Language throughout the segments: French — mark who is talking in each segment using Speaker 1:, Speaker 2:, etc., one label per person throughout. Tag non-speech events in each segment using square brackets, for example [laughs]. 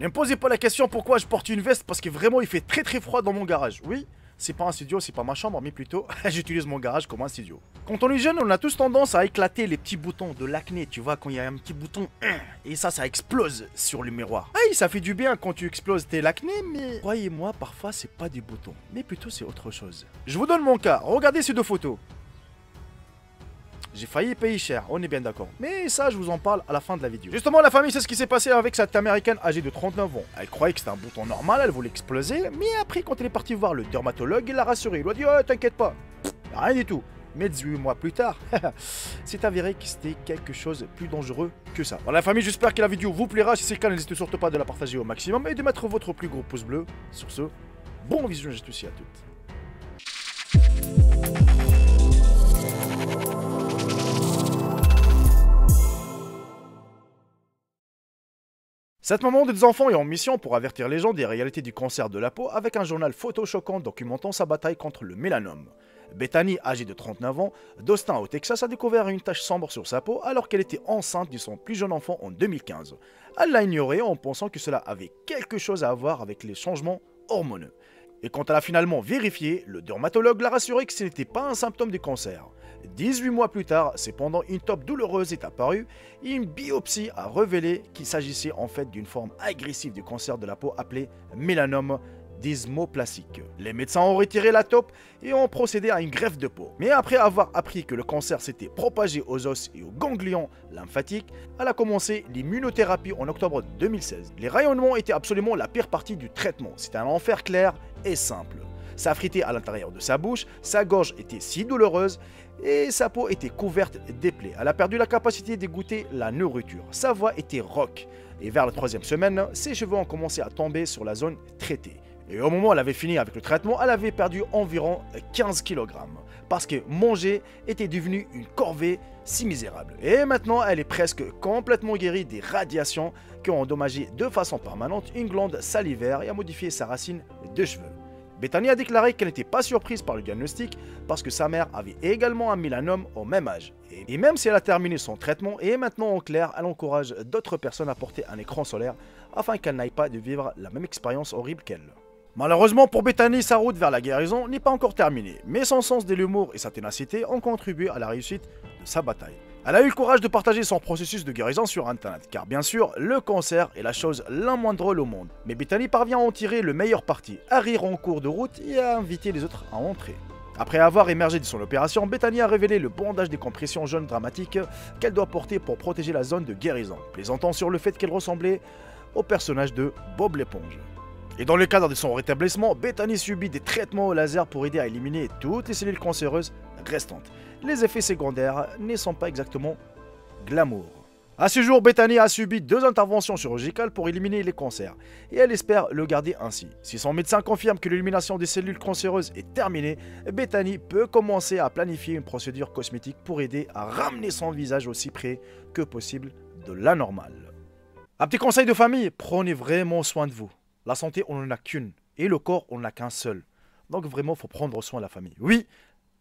Speaker 1: Ne me posez pas la question pourquoi je porte une veste, parce que vraiment il fait très très froid dans mon garage. Oui, c'est pas un studio, c'est pas ma chambre, mais plutôt [laughs] j'utilise mon garage comme un studio. Quand on est jeune, on a tous tendance à éclater les petits boutons de l'acné, tu vois, quand il y a un petit bouton, [clears throat] et ça, ça explose sur le miroir. Aïe, ça fait du bien quand tu exploses tes l'acné, mais croyez-moi, parfois c'est pas des boutons, mais plutôt c'est autre chose. Je vous donne mon cas, regardez ces deux photos. J'ai failli payer cher, on est bien d'accord. Mais ça, je vous en parle à la fin de la vidéo. Justement, la famille, c'est ce qui s'est passé avec cette américaine âgée de 39 ans. Elle croyait que c'était un bouton normal, elle voulait exploser, mais après, quand elle est partie voir le dermatologue, il l'a rassuré. Il lui a dit Oh, t'inquiète pas, rien du tout. Mais 18 mois plus tard, [laughs] c'est avéré que c'était quelque chose de plus dangereux que ça. Voilà la famille, j'espère que la vidéo vous plaira. Si c'est le cas, n'hésitez surtout pas de la partager au maximum et de mettre votre plus gros pouce bleu. Sur ce, bon visionnage aussi à toutes. Cette maman des enfants est en mission pour avertir les gens des réalités du cancer de la peau avec un journal photo choquant documentant sa bataille contre le mélanome. Bethany, âgée de 39 ans, d'Austin au Texas, a découvert une tache sombre sur sa peau alors qu'elle était enceinte de son plus jeune enfant en 2015. Elle l'a ignoré en pensant que cela avait quelque chose à voir avec les changements hormonaux. Et quand elle a finalement vérifié, le dermatologue l'a rassuré que ce n'était pas un symptôme du cancer. 18 mois plus tard, c'est pendant une taupe douloureuse est apparue et une biopsie a révélé qu'il s'agissait en fait d'une forme agressive du cancer de la peau appelée mélanome dysmoplastique. Les médecins ont retiré la taupe et ont procédé à une greffe de peau. Mais après avoir appris que le cancer s'était propagé aux os et aux ganglions lymphatiques, elle a commencé l'immunothérapie en octobre 2016. Les rayonnements étaient absolument la pire partie du traitement. C'était un enfer clair et simple. Ça fritait à l'intérieur de sa bouche, sa gorge était si douloureuse et sa peau était couverte des plaies. Elle a perdu la capacité d'égoutter la nourriture. Sa voix était rauque. Et vers la troisième semaine, ses cheveux ont commencé à tomber sur la zone traitée. Et au moment où elle avait fini avec le traitement, elle avait perdu environ 15 kg. Parce que manger était devenu une corvée si misérable. Et maintenant, elle est presque complètement guérie des radiations qui ont endommagé de façon permanente une glande salivaire et a modifié sa racine de cheveux. Bethany a déclaré qu'elle n'était pas surprise par le diagnostic parce que sa mère avait également un mélanome au même âge. Et même si elle a terminé son traitement et est maintenant en clair, elle encourage d'autres personnes à porter un écran solaire afin qu'elle n'aille pas de vivre la même expérience horrible qu'elle. Malheureusement pour Bethany, sa route vers la guérison n'est pas encore terminée, mais son sens de l'humour et sa ténacité ont contribué à la réussite de sa bataille. Elle a eu le courage de partager son processus de guérison sur internet, car bien sûr, le cancer est la chose la moins drôle au monde. Mais Bethany parvient à en tirer le meilleur parti, à rire en cours de route et à inviter les autres à entrer. Après avoir émergé de son opération, Bethany a révélé le bandage des compressions jaunes dramatiques qu'elle doit porter pour protéger la zone de guérison, plaisantant sur le fait qu'elle ressemblait au personnage de Bob l'éponge. Et dans le cadre de son rétablissement, Bethany subit des traitements au laser pour aider à éliminer toutes les cellules cancéreuses restantes. Les effets secondaires ne sont pas exactement glamour. À ce jour, Bethany a subi deux interventions chirurgicales pour éliminer les cancers, et elle espère le garder ainsi. Si son médecin confirme que l'élimination des cellules cancéreuses est terminée, Bethany peut commencer à planifier une procédure cosmétique pour aider à ramener son visage aussi près que possible de la normale. Un petit conseil de famille, prenez vraiment soin de vous. La santé, on n'en a qu'une. Et le corps, on n'en a qu'un seul. Donc vraiment, il faut prendre soin de la famille. Oui,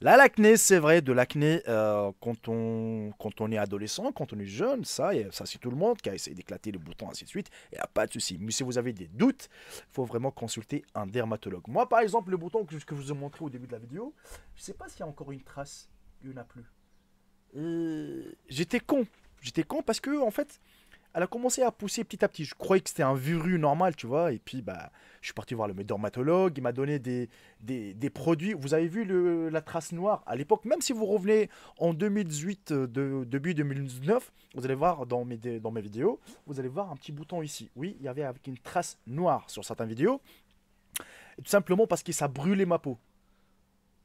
Speaker 1: l'acné, c'est vrai, de l'acné euh, quand, on, est adolescent, quand on est jeune, ça, ça c'est tout le monde qui a essayé d'éclater le bouton, ainsi de suite. Il n'y a pas de souci. Mais si vous avez des doutes, il faut vraiment consulter un dermatologue. Moi, par exemple, le bouton que, je vous ai montré au début de la vidéo, je ne sais pas s'il y a encore une trace. Il n'y en a plus. J'étais con. J'étais con parce que, en fait, elle a commencé à pousser petit à petit. Je croyais que c'était un virus normal, tu vois. Et puis, bah, je suis parti voir le dermatologue. Il m'a donné des, produits. Vous avez vu la trace noire à l'époque, même si vous revenez en 2018, euh, début 2019, vous allez voir dans mes, dans mes vidéos, vous allez voir un petit bouton ici. Oui, il y avait avec une trace noire sur certaines vidéos. tout simplement parce que ça brûlait ma peau.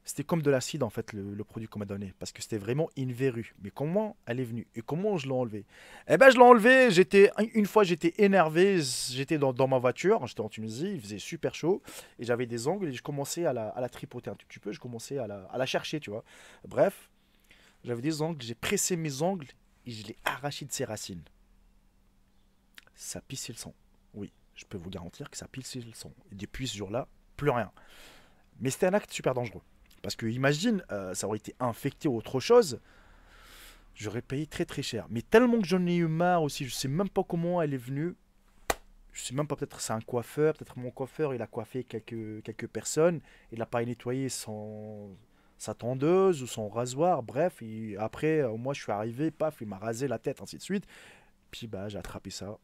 Speaker 1: C'était comme de l'acide en fait le, produit qu'on m'a donné parce que c'était vraiment une verrue. Mais comment elle est venue et comment je l'ai enlevé Eh ben je l'ai enlevé. J'étais une fois j'étais énervé. J'étais dans, ma voiture. J'étais en Tunisie. Il faisait super chaud et j'avais des ongles et je commençais à la, tripoter un tout petit peu. Je commençais à la, à la chercher, tu vois. Bref, j'avais des ongles. J'ai pressé mes ongles et je l'ai arraché de ses racines. Ça pissait le sang. Oui, je peux vous garantir que ça pissait le sang. Et depuis ce jour-là, plus rien. Mais c'était un acte super dangereux. Parce que imagine, euh, ça aurait été infecté ou autre chose, j'aurais payé très très cher. Mais tellement que j'en ai eu marre aussi, je sais même pas comment elle est venue, je sais même pas, peut-être c'est un coiffeur, peut-être mon coiffeur, il a coiffé quelques, quelques personnes, il n'a pas nettoyé son, sa tondeuse ou son rasoir, bref, après, moi je suis arrivé, paf, il m'a rasé la tête, ainsi de suite. Puis bah j'ai attrapé ça.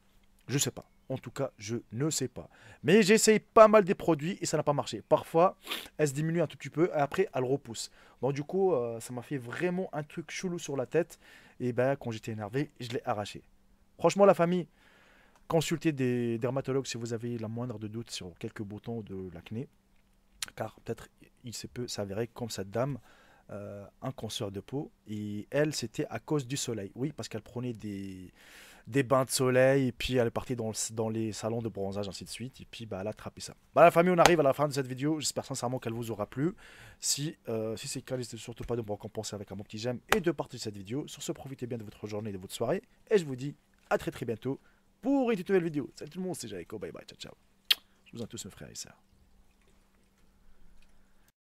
Speaker 1: Je sais pas. En tout cas, je ne sais pas. Mais j'essaye pas mal des produits et ça n'a pas marché. Parfois, elle se diminue un tout petit peu et après, elle repousse. Donc du coup, euh, ça m'a fait vraiment un truc chelou sur la tête. Et ben, quand j'étais énervé, je l'ai arraché. Franchement, la famille, consultez des dermatologues si vous avez la moindre de doute sur quelques boutons de l'acné. Car peut-être il se peut s'avérer comme cette dame, euh, un cancer de peau. Et elle, c'était à cause du soleil. Oui, parce qu'elle prenait des, des bains de soleil, et puis elle est partie dans, dans les salons de bronzage, ainsi de suite, et puis bah, elle a attrapé ça. Bah, la famille, on arrive à la fin de cette vidéo, j'espère sincèrement qu'elle vous aura plu. Si, euh, si c'est le cas, n'hésitez surtout pas de me récompenser avec un bon petit j'aime et de partager cette vidéo. Sur ce, profitez bien de votre journée et de votre soirée, et je vous dis à très très bientôt pour une nouvelle vidéo. Salut tout le monde, c'est Jaiko, bye bye, ciao ciao. Je vous en tous mes frères et sœurs.